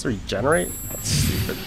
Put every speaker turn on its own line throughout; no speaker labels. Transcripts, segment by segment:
It regenerate? That's stupid.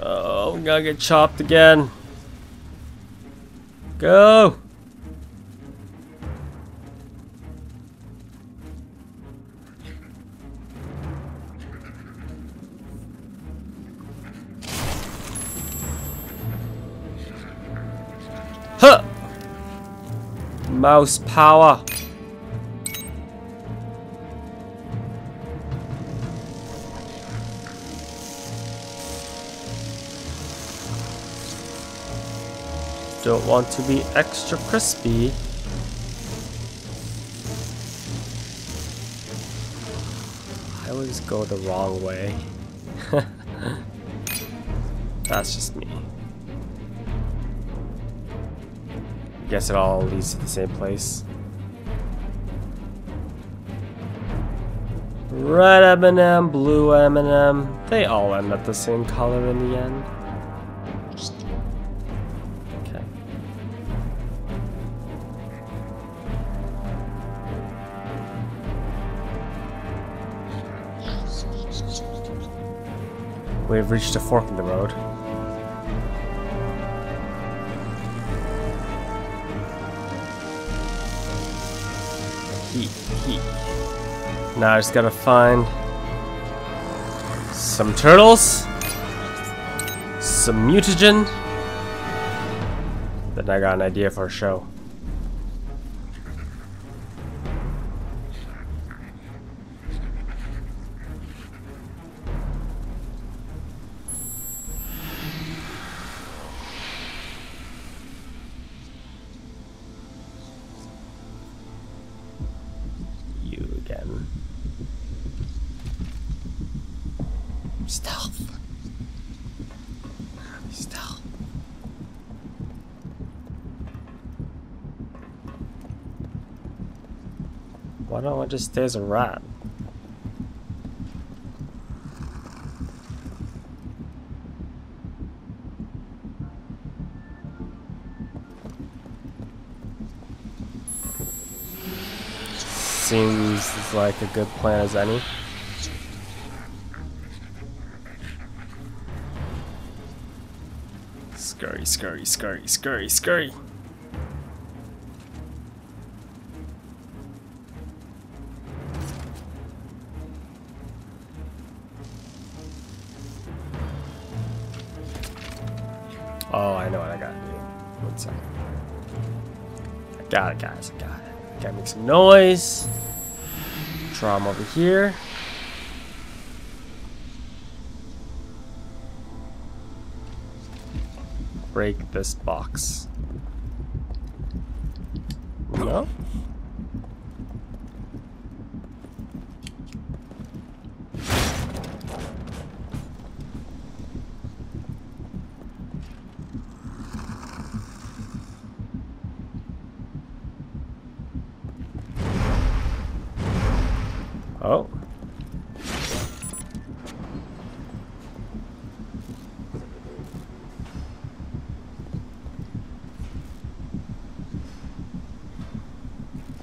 Oh, we gotta get chopped again. Go! Huh! Mouse power. Don't want to be extra crispy. I always go the wrong way. That's just me. Guess it all leads to the same place. Red M&M, blue M&M, they all end up the same color in the end. We've reached a fork in the road. Now I just gotta find some turtles, some mutagen. Then I got an idea for a show. Why don't I just as a rat? Seems like a good plan as any. Scurry, scurry, scurry, scurry, scurry. Got guys. I got it. Gotta make some noise. Draw him over here. Break this box. No? Oh.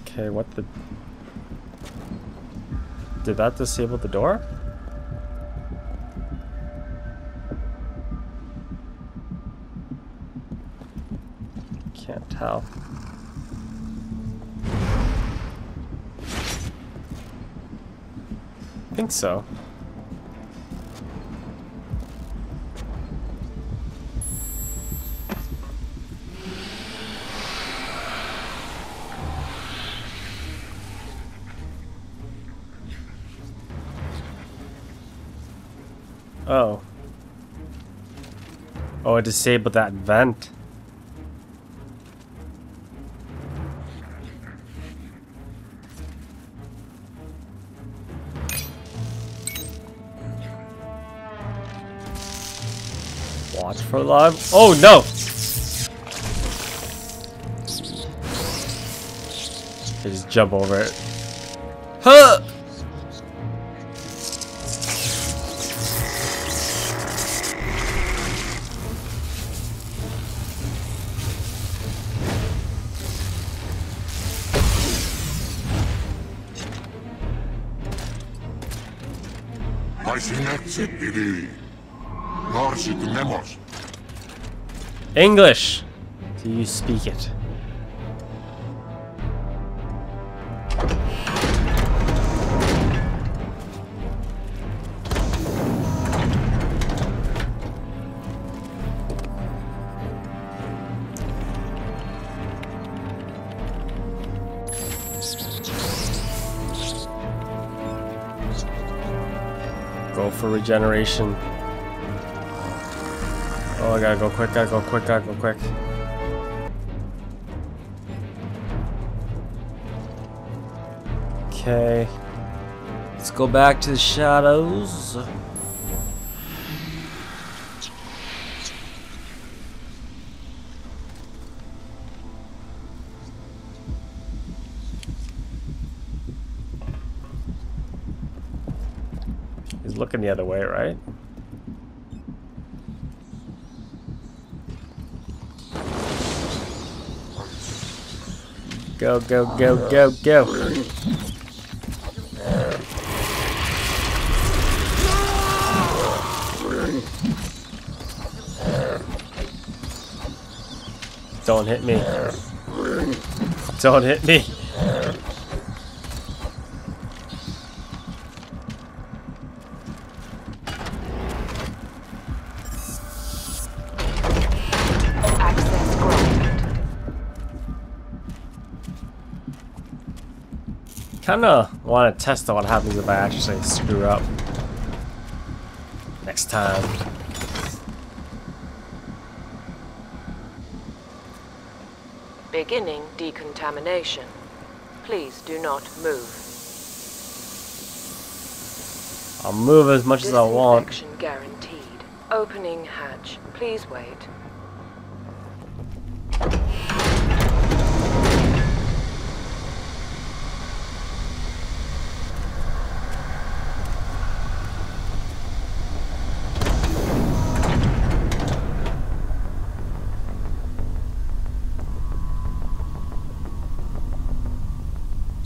Okay, what the... Did that disable the door? Can't tell. I think so. Oh. Oh, I disabled that vent. Watch for love. Oh no! I just jump over it. Huh! I see an Machine baby. English. Do you speak it? Go for regeneration. Oh, I gotta go quick, gotta go quick, gotta go quick. Okay. Let's go back to the shadows. He's looking the other way, right? Go, go, go, go, go. Don't hit me. Don't hit me. Kinda want to test out what happens if I actually screw up. Next time.
Beginning decontamination. Please do not move.
I'll move as much as I want.
Guaranteed. Opening hatch. Please wait.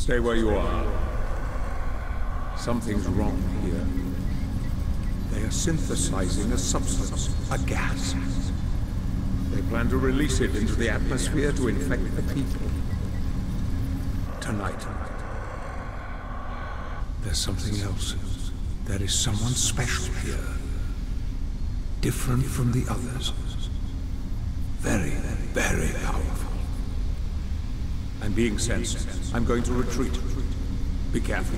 Stay where you are. Something's wrong here. They are synthesizing a substance, a gas. They plan to release it into the atmosphere to infect the people. Tonight. There's something else. There is someone special here. Different from the others. Very, very powerful. I'm being sensed. I'm going to retreat. Be careful.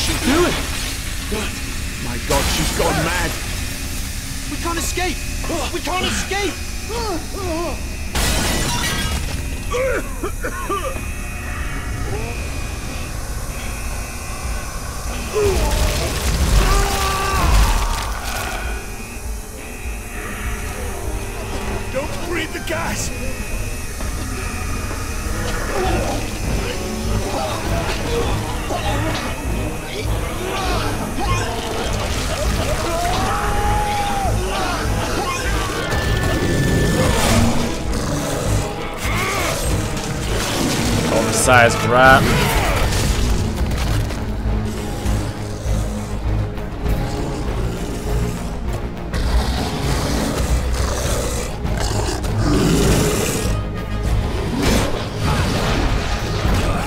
she doing?
My God, she's gone mad.
We can't escape! We can't escape!
Don't breathe the gas!
Oversized rat.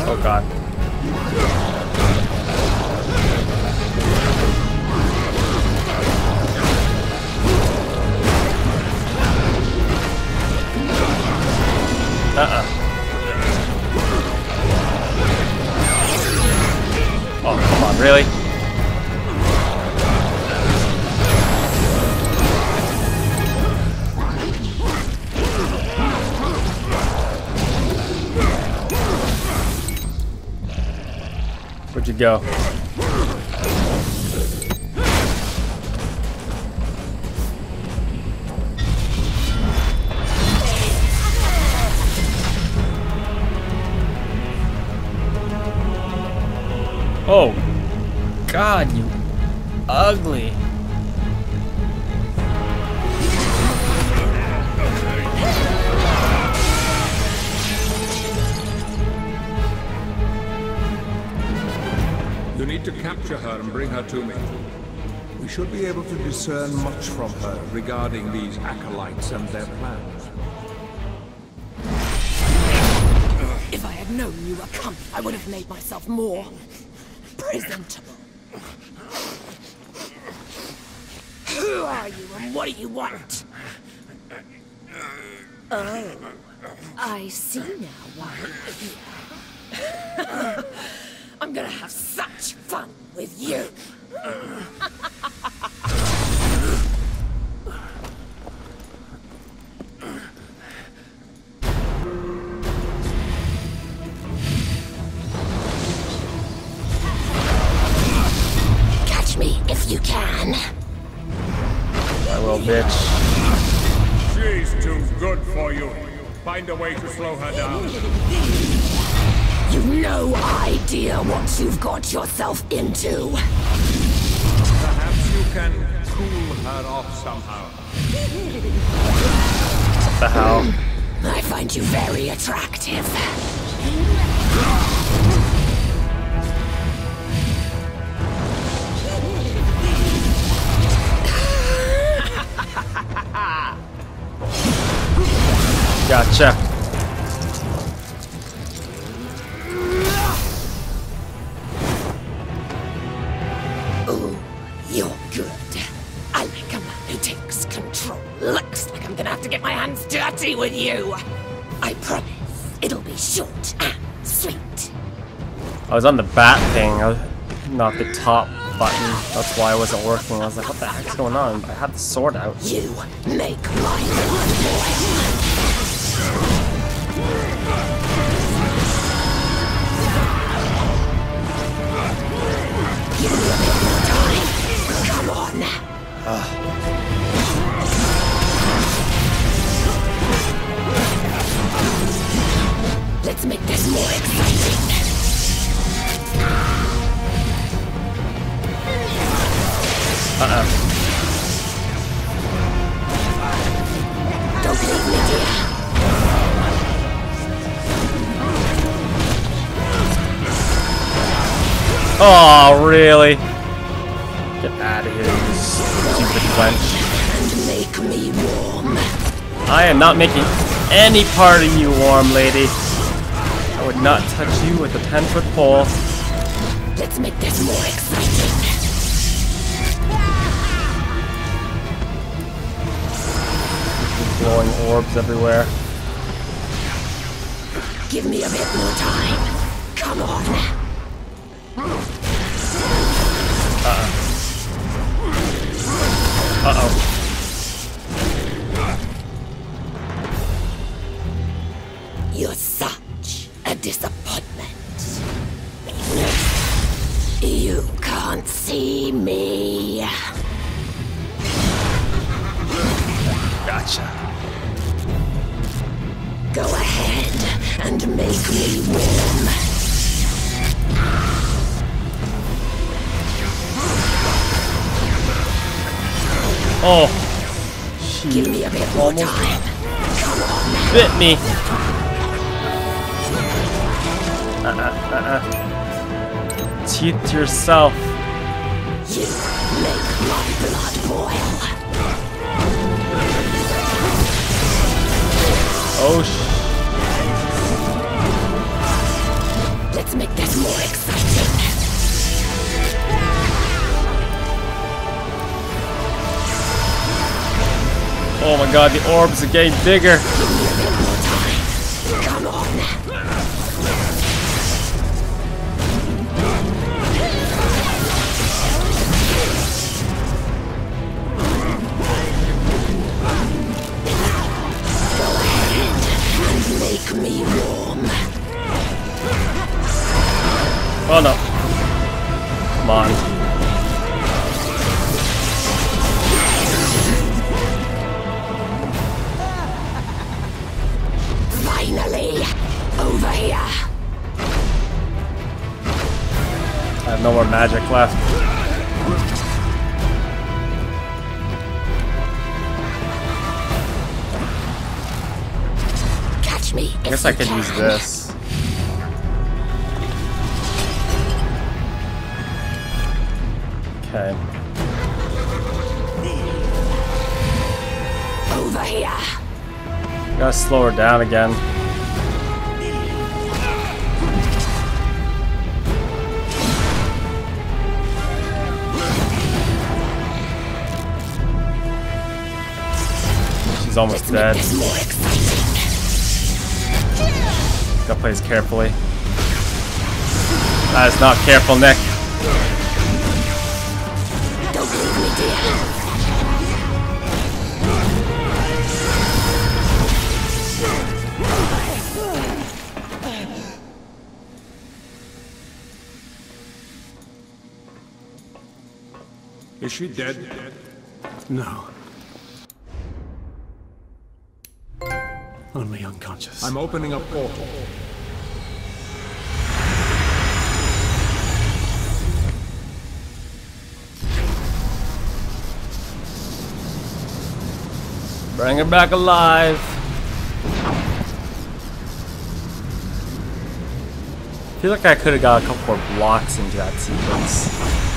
Oh god. Uh-uh. Really? Where'd you go? Oh, God, you ugly.
You need to capture her and bring her to me. We should be able to discern much from her regarding these acolytes and their plans.
If I had known you were coming, I would have made myself more presentable. Who are you and what do you want? Oh, I see now why you're here. I'm gonna have such fun with you.
Find a way to slow her down.
You've no idea what you've got yourself into.
Perhaps you can cool her off somehow.
What the hell?
I find you very attractive.
Gotcha.
Ooh, you're good. I like a man who takes control. Looks like I'm gonna have to get my hands dirty with you. I promise it'll be short and sweet.
I was on the bat thing, not the top button. That's why it wasn't working. I was like, what the heck's going on? I had the sword out.
You make my Come on. Let's make this more exciting.
Uh-uh. Oh, really? Get out of here, you stupid wench.
Make me warm.
I am not making any part of you warm, lady. I would not touch you with a 10 foot pole.
Let's make this more exciting.
Glowing orbs everywhere.
Give me a bit more time. Come on.
Uh-oh.
You're such a disappointment. You can't see me.
Gotcha.
Go ahead and make me warm.
Oh.
Give me a bit more time. Come on.
Bit me. Uh-uh, uh-uh. Teeth to yourself.
You make my blood boil.
Oh, sh
Let's make this more exciting.
Oh my god, the orbs are getting bigger.
Catch me.
I guess I could use this. Okay.
Over here.
Gotta slow her down again. She's almost dead. Gotta play this carefully. That is not careful, Nick.
Is she dead? No.
Only unconscious.
I'm opening a portal.
Bring her back alive. I feel like I could have got a couple more blocks into that sequence.